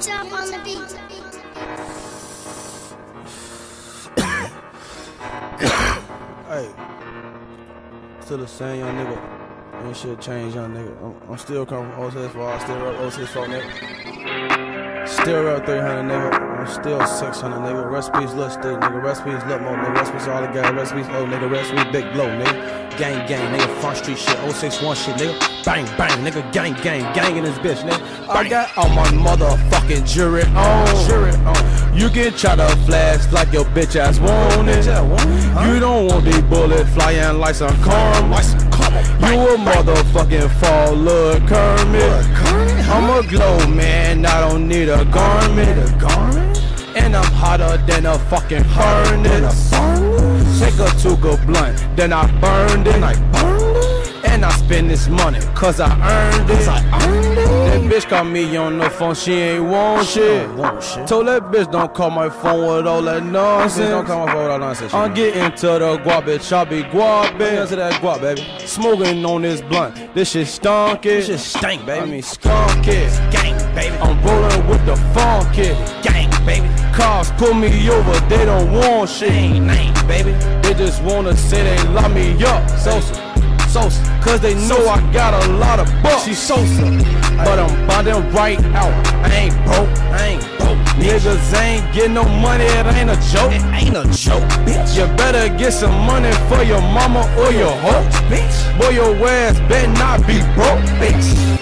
Jump on the beat. Hey, still the same young nigga. Ain't shit changed, young nigga. I'm, I'm still coming from 06 for I still rep 06 for nigga. Still rep 300 nigga. I'm still 600 nigga. Recipes look stick nigga. Recipes look more nigga. Recipes all the guys. Recipes oh nigga. Recipes big blow nigga. Gang gang nigga. Front street shit. 061 shit nigga. Bang bang nigga. Gang gang. Gang in this bitch nigga. I got all my motherfucking jury on. Jury on. You can try to flash like your bitch ass want it. You don't want these bullets flying like some karma. You a motherfucking fall, look Kermit. I'm a glow man, I don't need a garment. Hotter than a fucking furnace. Take a Tuga blunt, then I burned it. And I spend this money, cause I earned it. That bitch call me on the phone, she ain't want shit. Told that bitch don't call my phone with all that nonsense. Don't call my phone with all nonsense. I'm getting to the guap, bitch. I be guapin'. to that guap, baby. Smoking on this blunt. This shit stunk it. This shit stank, baby. I mean skunk it. gang, baby. I'm rolling with the funk it. gang, baby. Cops pull me over, they don't want shit. Name, name, baby. They just wanna say they lock me up. Sosa, Sosa, cause they know I got a lot of bucks. She Sosa, but I'm bonding right out. I ain't broke, I ain't broke, niggas ain't getting no money, it ain't a joke. It ain't a joke, bitch. You better get some money for your mama or your hoe. bitch. Boy, your ass better not be broke. Bitch.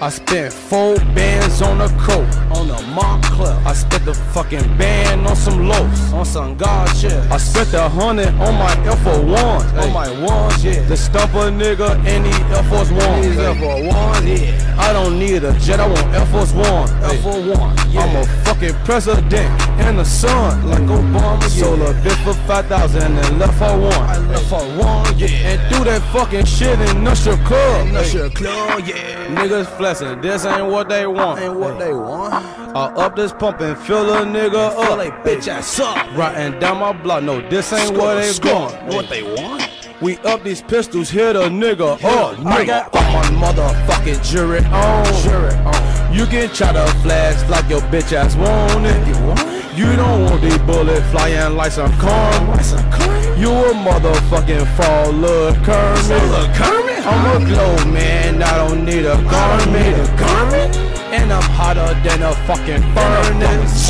I spent four bands on a coat, on a Moncler. I spent the fucking band on some loafs, on some God shit. I spent a hundred on my Air Force Ones, on my ones, yeah. The stump a nigga any Air Force Ones, These Air Force Ones, yeah. I don't need a jet, I want Air Force One, Air Force One. I'm a fucking president in the sun, like mm-hmm. Obama. Sold a bitch for five thousand and left for one, I left for one, yeah. And do that fucking shit in Nusher Club. Nusher Club, yeah. Niggas flexing, this ain't what they want. Ain't what they want. I up this pump and fill a nigga Fill up. they bitch ass up. Riding down my block, no, this ain't what they want. What they want? We up these pistols, hit a nigga Hit a up. I nigga got my motherfucking jury on. Jury on. You can try to flash like your bitch ass want it. You want? You don't want these bullets flying like some corn. Like some corn? You a motherfucking fall, look Kermit. Kermit, I'm a glow man, I don't need a garment. garment. And I'm hotter than a fucking furnace.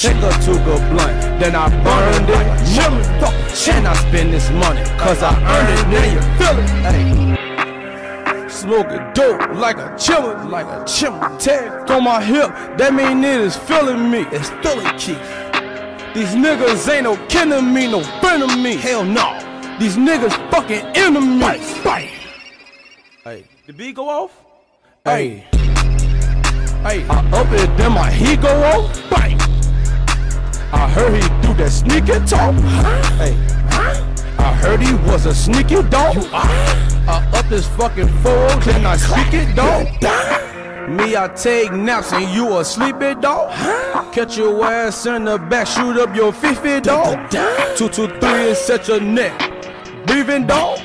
Take a Tuga blunt, then I burned it. And I spend this money, cause I earned it. Now you feel it. Hey. Smoking dope like a chillin', like a chillin'. Tag on my hip, that mean it is feeling me. It's feeling Keith. These niggas ain't no kin to me, no friend of me. Hell no. These niggas fucking enemies. Bite. Hey, the beat go off? Hey. Hey, I up it, then my he go off. Bang. I heard he do that sneaky talk. Hey, I heard he was a sneaky dog. I up this fucking four, then I speak it, dog. Me, I take naps and you a sleepy dog. Catch your ass in the back, shoot up your fifi dog. Two, two, three, and set your neck. Breathing dog.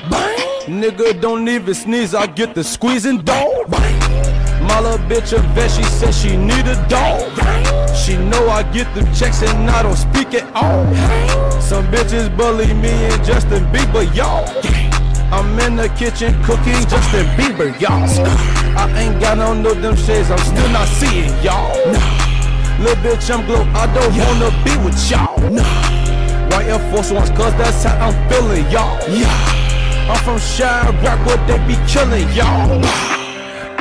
Nigga don't even sneeze, I get the squeezing dog. My little bitch a vet, she said she need a dog. She know I get the checks and I don't speak at all. Some bitches bully me and Justin Bieber, y'all. I'm in the kitchen cooking Justin Bieber, y'all. I ain't got none of them shades, I'm still not seeing y'all. Little bitch, I'm glow, I don't wanna be with y'all. White Air Force Ones, cause that's how I'm feeling, y'all. I'm from Chiraq, where they be killing y'all.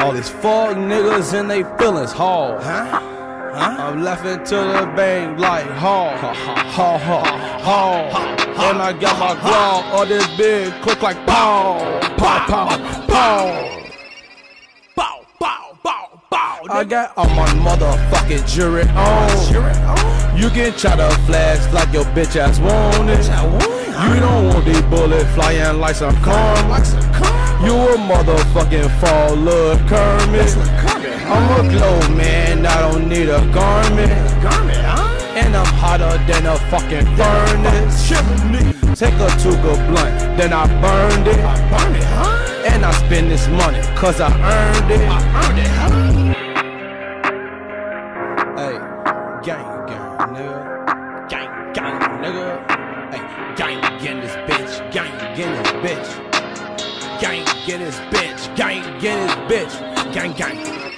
All these fuck niggas and they feelings hard. Huh? I'm laughing to the bang like hard. Ha ha ha ha. And I got my claw on this big click like pow, pow, pow, pow. Bow, bow, bow, bow. I got all my motherfucking jury on. You can try to flash like your bitch ass want it. You don't want these bullets flying like some karma. You a motherfucking fall, look Kermit. I'm a glow man, I don't need a garment. And I'm hotter than a fucking furnace. Take a Tuga blunt, then I burned it. And I spend this money, cause I earned it. Hey, gang, gang, nigga. Gang, gang, nigga. Hey, gang, get this bitch. Gang, get this bitch. Gang, get his bitch. Gang, get his bitch. Gang, gang.